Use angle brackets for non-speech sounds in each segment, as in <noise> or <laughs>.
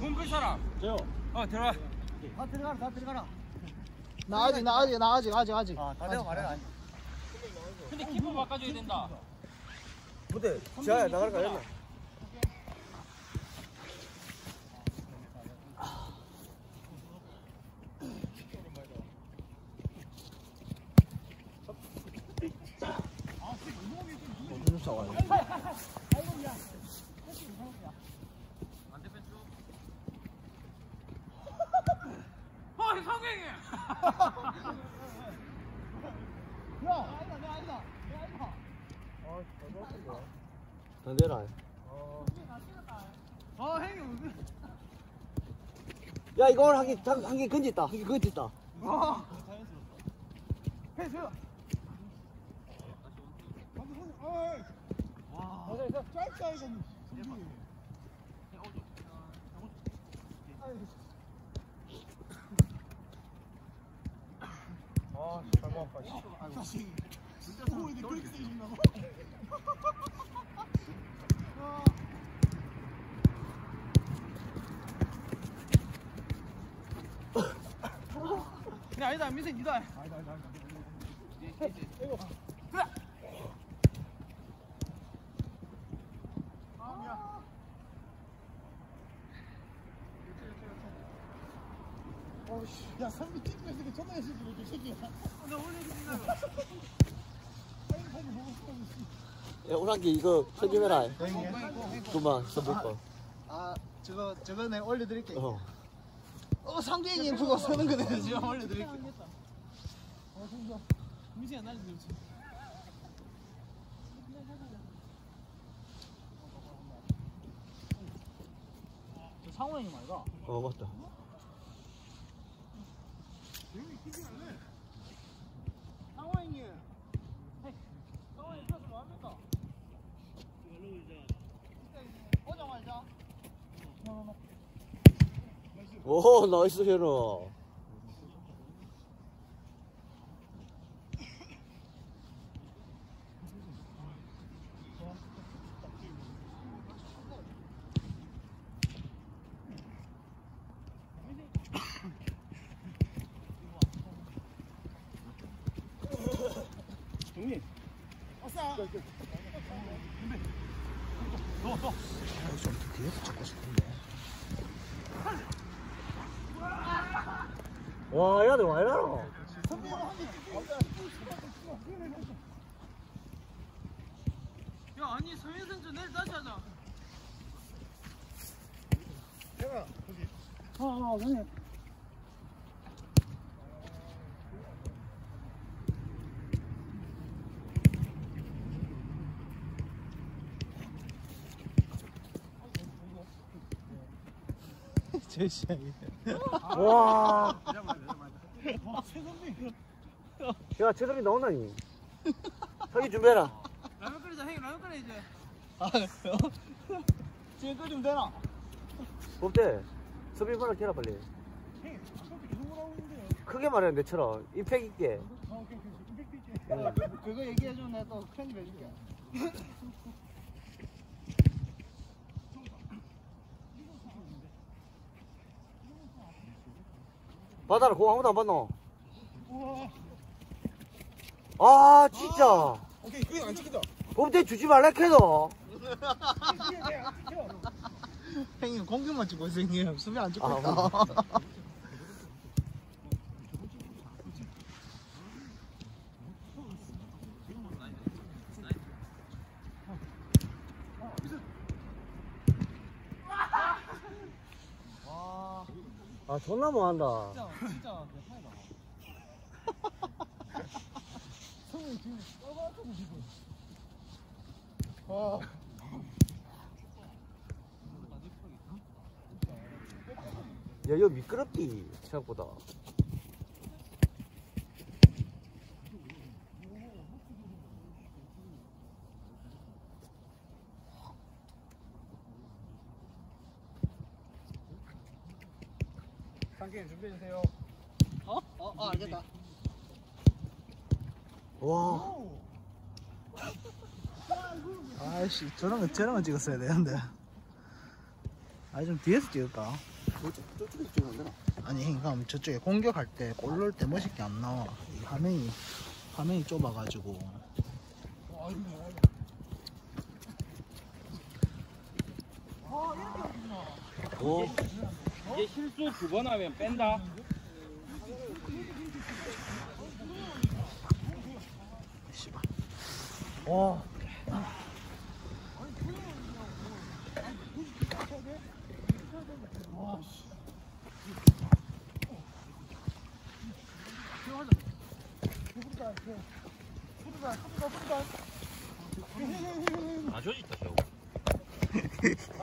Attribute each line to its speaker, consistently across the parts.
Speaker 1: 몸풀 사람.
Speaker 2: 저요.
Speaker 1: 어 들어와.
Speaker 3: 다 들어가라 다 들어가라
Speaker 4: 나 아직 나 아직 나 아직 아직 아직.
Speaker 3: 아다 내가 말해
Speaker 1: 근데 키퍼 바꿔줘야 된다.
Speaker 3: 무대 지하야 나갈까 했나
Speaker 4: 무슨 싸워요?
Speaker 1: 어.
Speaker 4: 더 내라.
Speaker 3: 아 행이 무슨
Speaker 4: 야 이거 한개 한개 건졌다. 한개 건졌다.
Speaker 3: 아 패스 와 짧다 이거 아, 잘 먹었다. 진짜 소인데 그렇게 세진다고? 야, 아니다, 민생 니다. 아니다, 아니다, 아니다. 야, 상비 찢고 있으니까 존나 열심히 들어줘, 새끼야. 나 원래 그냥. 빨리 빨리 보고 싶어.
Speaker 4: 야 우랑기 이거 편집해라. 그만 거.
Speaker 3: 아, 저거, 저거 내가 올려드릴게.
Speaker 4: 어.
Speaker 3: 어, 상대님 그거 서는 거 내가 지금 올려드릴게. 어, 진짜. 민생이 안 날려주지. 상호 형이 말가.
Speaker 4: 어 맞다.
Speaker 3: 패스 뭐합 오
Speaker 4: 나이스 현우.
Speaker 3: 아싸.
Speaker 4: 와 야들 와 이러노.
Speaker 3: 야, 아니, 서민선 좀 내일 다시 하자. 어, 어, 형님. 제시하게.
Speaker 4: 와. 야 최선이 나온다니. 자기 준비해라.
Speaker 3: 라면 끓이자, 형님, 라면 끓여, 이제. 아, 지금 끓이면 되나?
Speaker 4: 없대. 선배 말을 캐라 빨리. 크게 말해 내처럼 임팩 있게.
Speaker 3: 아, 오케이, 오케이. 임팩트 있게. 그거 얘기해주면 내가 또 편집해줄게.
Speaker 4: 받아라 공 아무도 안 받노.
Speaker 3: 우와.
Speaker 4: 아 진짜.
Speaker 3: 오케이, 그게 안 찍힌다.
Speaker 4: 없대 주지 말라 해도. <laughs>
Speaker 3: 형님, 공격만 찍고 있어, 형님. 수비 안 찍고
Speaker 4: 아,
Speaker 3: 있다.
Speaker 4: 아 존나 뭐한다.
Speaker 3: 진짜, 진짜 내 판이다. 성훈이 지금 떠받았거든, 지금. 와.
Speaker 4: 야 이거 미끄럽디 생각보다.
Speaker 3: 상게임 준비해주세요. 어? 어, 어, 알겠다.
Speaker 4: 와.
Speaker 3: 아이씨, 저런 거, 저런 거 찍었어야 되는데. 아니 좀 뒤에서 찍을까?
Speaker 5: 저쪽, 저쪽에서 찍으면 안 되나?
Speaker 3: 아니 그럼 저쪽에 공격할 때 골 넣을 때 멋있게 안 나와 이 화면이 화면이 좁아가지고
Speaker 5: 오,
Speaker 6: 이게 실수 두 번 하면 뺀다.
Speaker 3: 씨발
Speaker 6: 와아 조짓다 저거. <laughs>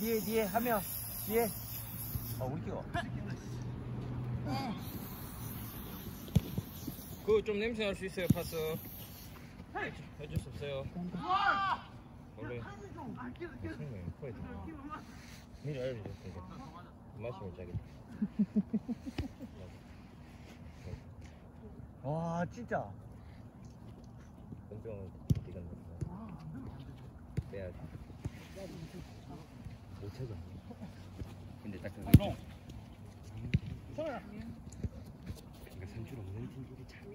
Speaker 6: 뒤에 뒤에 뒤에 하면 뒤에. 아 우리 끼가. 그거 좀 냄새 날 수 있어요 파스. 해줄 수 없어요. 원래 생명이 커야 돼. 미리 알려줬어. 마시면 짜겠다.
Speaker 3: 와 진짜
Speaker 6: 건병은 어디가 넣어? 빼야지. 못 찾아. 근데 딱 그거. 있지. 그러니까 산줄 없는 팀들이 그냥.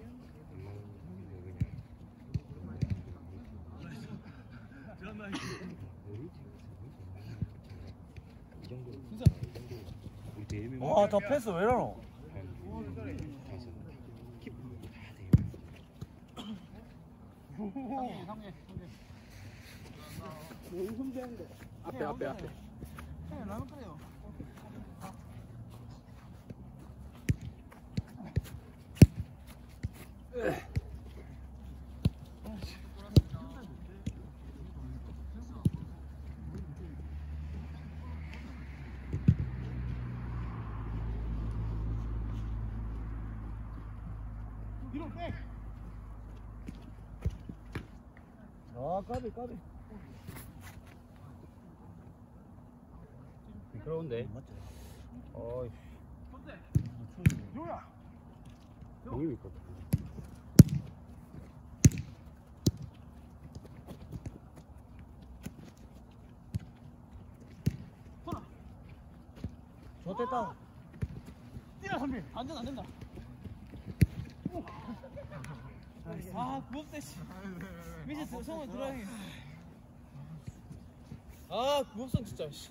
Speaker 6: 이 정도로 진짜 우리 대면
Speaker 5: 와저 패스 왜 이러노?
Speaker 6: 다섯 키퍼 다 돼.
Speaker 5: 앞에, 앞에, 앞에. 아, 까비, 까비.
Speaker 6: 미끄러운데.
Speaker 5: 맞지?
Speaker 6: 어이.
Speaker 5: 여기 있거든. 좋됐다.
Speaker 3: 뛰어 선배 안전 안 된다 아 구업대 씨 미치 성을 들어야 아 구업선 진짜 씨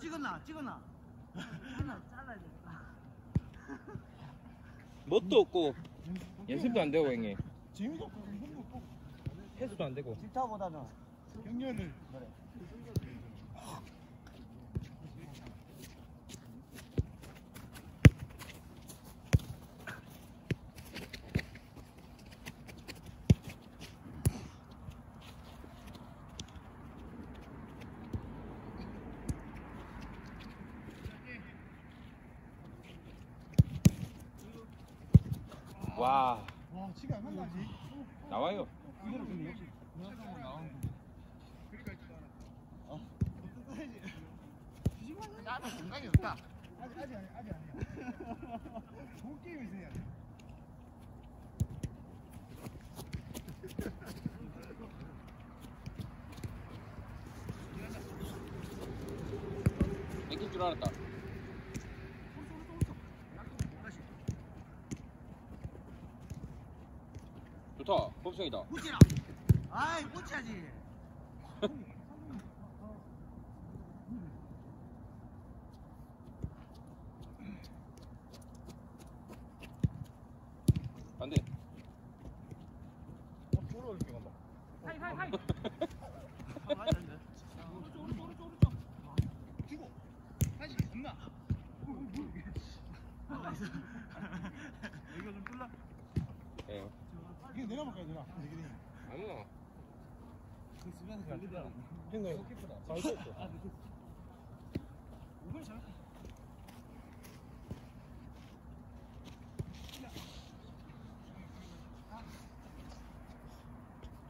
Speaker 3: 찍었나 찍었나? 하나 잘라야 되겠다.
Speaker 6: 뭣도 없고. 연습도 안 되고 형님.
Speaker 3: 재미도 없고
Speaker 6: 패스도 안 되고.
Speaker 5: 집타보다는
Speaker 3: 경련을
Speaker 6: 와,
Speaker 3: 와 지금 안 간다지
Speaker 6: 나와요.
Speaker 3: 이거를 근데 역시 문화적으로 나오는 거 어? 생각이 없다 아직 아직 아니 아직 아니야 <laughs> 좋은 게임이 있어야 돼
Speaker 6: 뺏길 줄 알았다. 좋다, 법성이다.
Speaker 3: 묻지라 아이 묻혀야지 <laughs>
Speaker 1: 예.
Speaker 5: 이거 내가 볼까요 내가
Speaker 1: 아무나.
Speaker 5: 형님 잘 됐어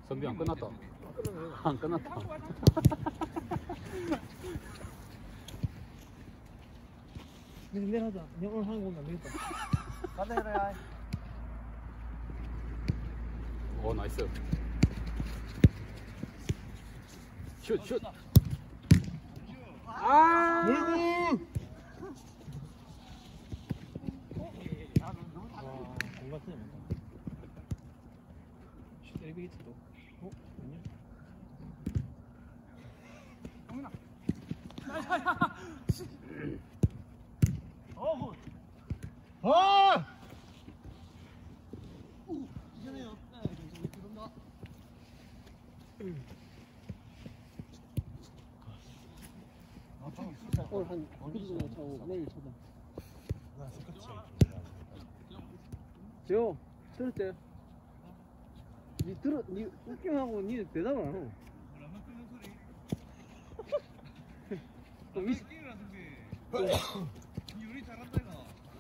Speaker 7: 선비 안 끝났다. 안 끝났다.
Speaker 5: 내일 하자 형 오늘 하는 거안 되겠다 가자 해라
Speaker 7: 오 나이스. 슛 슛. 아.
Speaker 5: 물고 아 뭔가 쓰냐 슛 엘리베이터 또 어? 아니야? 어, 아!
Speaker 2: 오늘 한 9시 정도 차고 내일 쳐봐. 저 들을 때. 니 들어, 니 웃김하고 니 대답을 안 하고. 또 미친.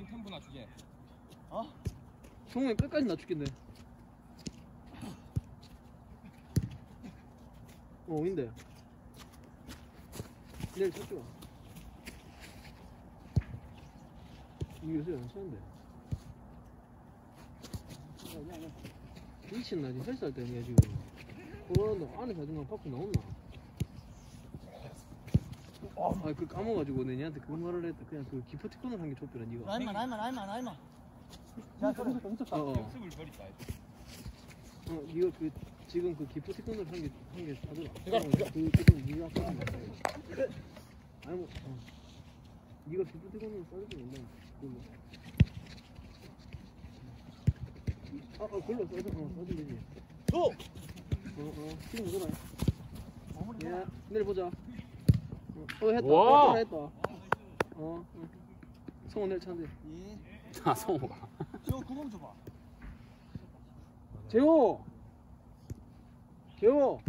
Speaker 1: 성모님 템포 낮추게.
Speaker 2: 성우님 끝까지 낮추겠네. 어, 인데. 내일 쳤죠. 이게 요새 괜찮은데. 미친나 지금 헬스할 때 내가 지금. 그러는데 안에 가지고 밖에 나온나? 아, 그 까먹어가지고 내 니한테 그 말을 했다. 그냥 그 기프티콘을 한게 좁더라, 니가.
Speaker 5: 라이만 라이만 라이만 라이만
Speaker 2: 자, 그래, 어, 어.
Speaker 1: 연습을 버리다.
Speaker 2: 어, 니가 그 지금 그 기프티콘을 한게 한게 사더라. 이거 그 지금 니가 써준 거. 아니 뭐, 어. 니가 기프티콘을 써주면 된다. 그 뭐. 아, 아, 그걸로 써줘, 어, 써주면 되지.
Speaker 5: 또!
Speaker 2: 어, 어, 지금 그거라. 예, 내일 보자. 어, 어 했다.
Speaker 7: 와.
Speaker 2: 어, 했다. 어, 어. 성원 내일 찬대.
Speaker 7: 아 성우가.
Speaker 5: 저 구멍 줘봐
Speaker 2: 재호. 재호.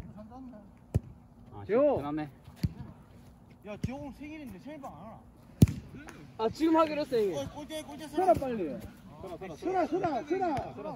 Speaker 7: 아,
Speaker 2: 재호.
Speaker 7: 끝났네.
Speaker 5: 야 지호 생일인데 생일빵 안 하나
Speaker 2: 아 지금 하기로 했어 형님.
Speaker 5: 꼴대 꼴대
Speaker 2: 서라 빨리.
Speaker 5: 서라 서라 서라 서라 서라